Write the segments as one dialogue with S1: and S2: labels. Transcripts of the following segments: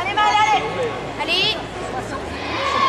S1: Allez Maëlle, allez Allez. Allez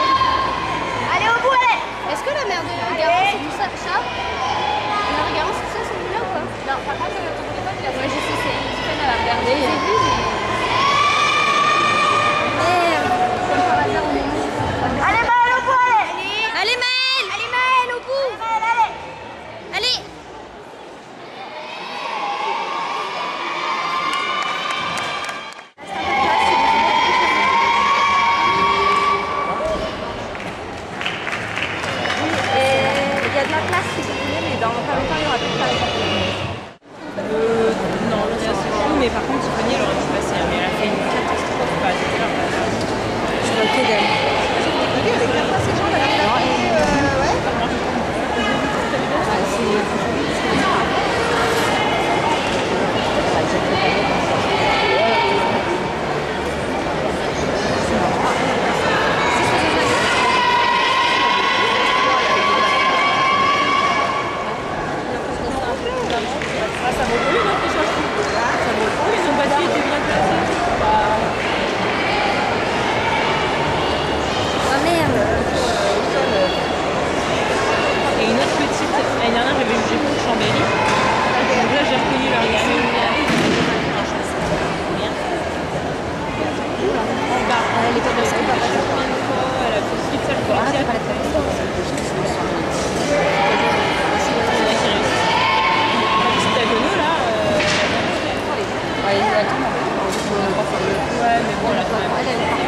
S1: to them. 我们走快点吧